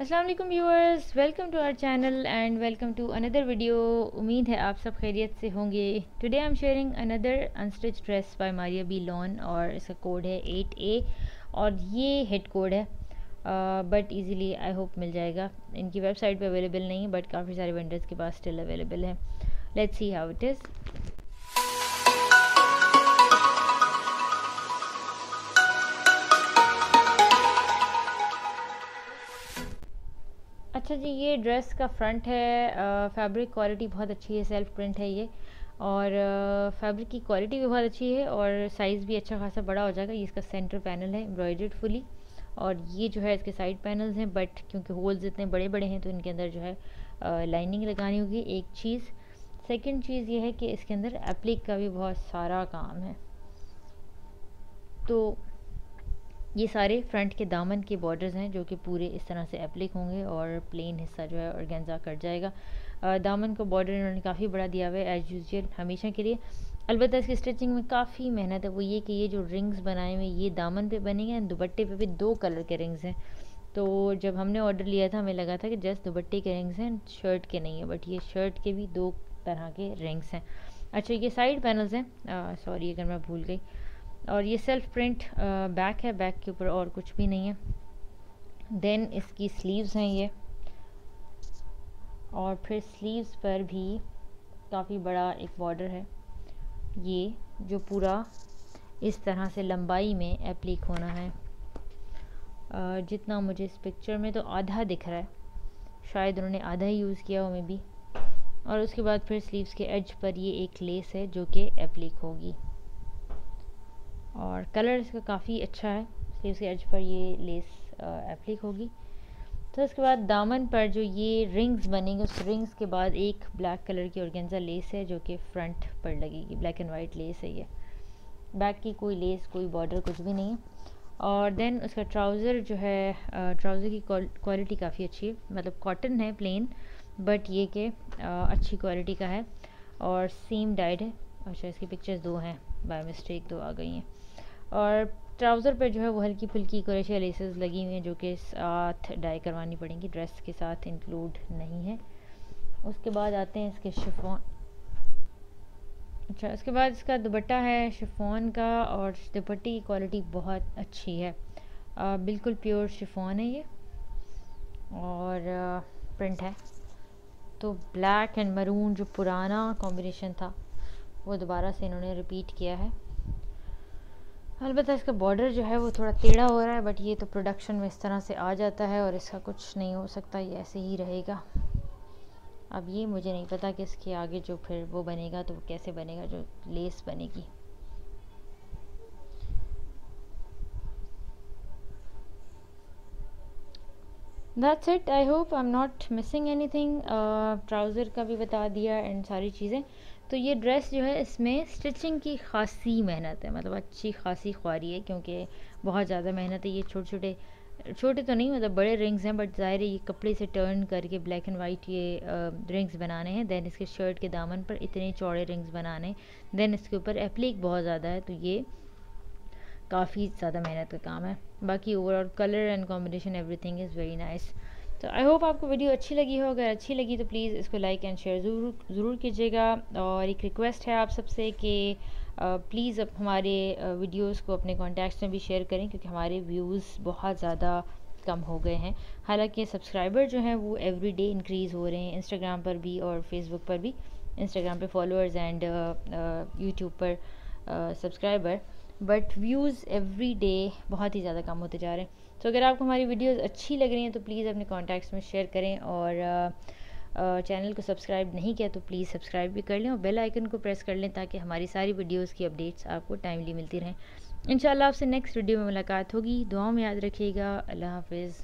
वालेकुम viewers welcome to our channel and welcome to another video उम्मीद है आप सब खैरियत से होंगे। Today I am sharing another unstitch dress by Maria B lawn और इसका कोड है एट ए और ये हेड कोड है। बट इजीली आई होप मिल जाएगा। इनकी वेबसाइट पे अवेलेबल नहीं है बट काफ़ी सारे वेंडर्स के पास स्टिल अवेलेबल है। Let's see how it is अच्छा जी, ये ड्रेस का फ्रंट है फैब्रिक क्वालिटी बहुत अच्छी है सेल्फ प्रिंट है ये। और फैब्रिक की क्वालिटी भी बहुत अच्छी है और साइज़ भी अच्छा खासा बड़ा हो जाएगा। ये इसका सेंटर पैनल है एम्ब्रॉयड फुली और ये जो है, इसके साइड पैनल्स हैं बट क्योंकि होल्स इतने बड़े बड़े हैं तो इनके अंदर जो है लाइनिंग लगानी होगी, एक चीज़। सेकंड चीज़ ये है कि इसके अंदर एप्लिक का भी बहुत सारा काम है। तो ये सारे फ्रंट के दामन के बॉर्डर्स हैं जो कि पूरे इस तरह से एप्लिक होंगे और प्लेन हिस्सा जो है ऑर्गेन्जा कट जाएगा। आ, दामन का बॉर्डर इन्होंने काफ़ी बड़ा दिया हुआ है एज यूजल हमेशा के लिए। अलबत्त इसकी स्टिचिंग में काफ़ी मेहनत है। वो ये कि ये जो रिंग्स बनाए हुए ये दामन पे बनेंगे दुबट्टे पे भी दो कलर के रिंग्स हैं। तो जब हमने ऑर्डर लिया था हमें लगा था कि जस्ट दुबट्टे के रिंग्स हैं शर्ट के नहीं है बट ये शर्ट के भी दो तरह के रिंग्स हैं। अच्छा ये साइड पैनल्स हैं। सॉरी अगर मैं भूल गई। और ये सेल्फ प्रिंट बैक है बैक के ऊपर और कुछ भी नहीं है। देन इसकी स्लीव्स हैं ये। और फिर स्लीव्स पर भी काफ़ी बड़ा एक बॉर्डर है। ये जो पूरा इस तरह से लंबाई में एप्लिक होना है। जितना मुझे इस पिक्चर में तो आधा दिख रहा है। शायद उन्होंने आधा ही यूज़ किया हो में भी और उसके बाद फिर स्लीव्स के एज पर ये एक लेस है जो कि एप्लिक होगी। और कलर इसका काफ़ी अच्छा है स्लीव्स के एज पर ये लेस एप्लिक होगी। तो उसके बाद दामन पर जो ये रिंग्स बनेंगे, उस रिंग्स के बाद एक ब्लैक कलर की ऑर्गेन्जा लेस है, जो कि फ्रंट पर लगेगी। ब्लैक एंड वाइट लेस है ये। बैक की कोई लेस कोई बॉर्डर कुछ भी नहीं है। और देन उसका ट्राउज़र जो है ट्राउज़र की क्वालिटी काफ़ी अच्छी है। मतलब कॉटन है प्लेन बट ये कि अच्छी क्वालिटी का है। और सेम डाइड है। अच्छा इसकी पिक्चर्स दो हैं। बाय मिस्टेक दो आ गई हैं। और ट्राउज़र पे जो है वो हल्की फुल्की क्रोशिया लेसेस लगी हुई हैं जो कि साथ डाई करवानी पड़ेंगी। ड्रेस के साथ इंक्लूड नहीं है। उसके बाद आते हैं इसके शिफोन अच्छा उसके बाद इसका दुपट्टा है शिफोन का और दुपट्टे की क्वालिटी बहुत अच्छी है। आ, बिल्कुल प्योर शिफोन है ये। और आ, प्रिंट है। तो ब्लैक एंड मरून जो पुराना कॉम्बिनेशन था वो दोबारा से इन्होंने रिपीट किया है। अलबत्त इसका बॉर्डर जो है वो थोड़ा टेढ़ा हो रहा है बट ये तो प्रोडक्शन में इस तरह से आ जाता है और इसका कुछ नहीं हो सकता, ये ऐसे ही रहेगा। अब ये मुझे नहीं पता कि इसके आगे जो फिर वो बनेगा तो वो कैसे बनेगा, जो लेस बनेगी। That's it I hope I am not missing anything trouser का भी बता दिया एंड सारी चीज़ें। तो ये ड्रेस जो है इसमें स्टिचिंग की खासी मेहनत है मतलब अच्छी खासी ख्वारी है, क्योंकि बहुत ज़्यादा मेहनत है ये छोटे छोटे छोटे तो नहीं मतलब बड़े रिंग्स हैं बट ज़ाहिर है ये कपड़े से टर्न करके ब्लैक एंड वाइट ये रिंग्स बनाने हैं देन इसके शर्ट के दामन पर इतने चौड़े रिंग्स बनाने देन इसके ऊपर एप्लिक बहुत ज़्यादा है तो ये काफ़ी ज़्यादा मेहनत का काम है। बाकी overall colour and combination everything is very nice तो आई होप आपको वीडियो अच्छी लगी हो। अगर अच्छी लगी तो प्लीज़ इसको लाइक एंड शेयर ज़रूर ज़रूर कीजिएगा। और एक रिक्वेस्ट है आप सबसे कि प्लीज़ अब हमारे वीडियोस को अपने कॉन्टैक्ट्स में भी शेयर करें क्योंकि हमारे व्यूज़ बहुत ज़्यादा कम हो गए हैं। हालाँकि सब्सक्राइबर जो हैं वो एवरी डे इंक्रीज़ हो रहे हैं इंस्टाग्राम पर भी और फेसबुक पर भी। इंस्टाग्राम पे फॉलोअर्स एंड यूट्यूब पर subscriber but views every day बहुत ही ज़्यादा कम होते जा रहे हैं। तो अगर आपको हमारी वीडियोस अच्छी लग रही हैं तो प्लीज़ अपने कॉन्टैक्ट्स में शेयर करें और चैनल को सब्सक्राइब नहीं किया तो प्लीज़ सब्सक्राइब भी कर लें और बेल आइकन को प्रेस कर लें ताकि हमारी सारी वीडियोस की अपडेट्स आपको टाइमली मिलती रहें। इंशाल्लाह आपसे नेक्स्ट वीडियो में मुलाकात होगी। दुआओं में याद रखिएगा। अल्लाह हाफिज़।